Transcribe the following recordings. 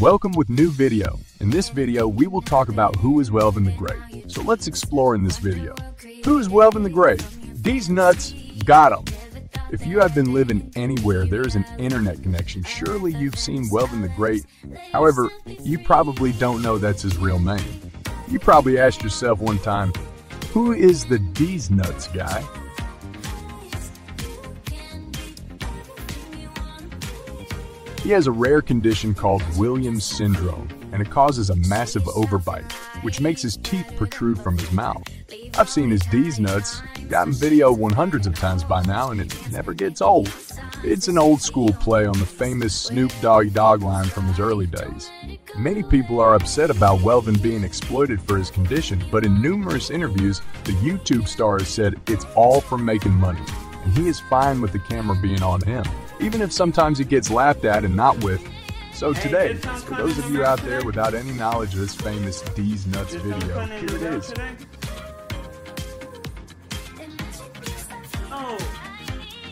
Welcome with new video. In this video, we will talk about who is Welven the Great. So let's explore in this video. Who is Welven the Great? These nuts got 'em. If you have been living anywhere there is an internet connection, surely you've seen Welven the Great. However, you probably don't know that's his real name. You probably asked yourself one time, who is the Deez Nuts guy? He has a rare condition called Williams syndrome, and it causes a massive overbite, which makes his teeth protrude from his mouth. I've seen his Deez nuts, gotten video one hundreds of times by now, and it never gets old. It's an old school play on the famous Snoop Doggy Dogg line from his early days. Many people are upset about Welven being exploited for his condition, but in numerous interviews, the YouTube star has said it's all for making money, and he is fine with the camera being on him, even if sometimes it gets laughed at and not with. So today, for those of you out there without any knowledge of this famous Deez Nuts video, here it is.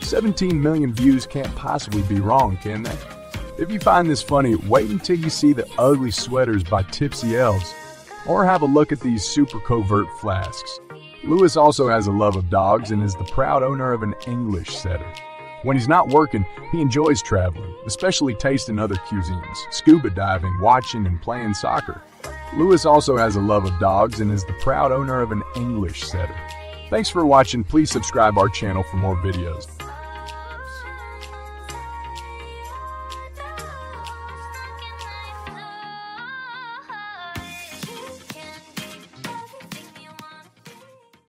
17 million views can't possibly be wrong, can they? If you find this funny, wait until you see the ugly sweaters by Tipsy Elves, or have a look at these super covert flasks. Lewis also has a love of dogs and is the proud owner of an English setter. When he's not working, he enjoys traveling, especially tasting other cuisines, scuba diving, watching, and playing soccer. Lewis also has a love of dogs and is the proud owner of an English setter. Thanks for watching. Please subscribe our channel for more videos.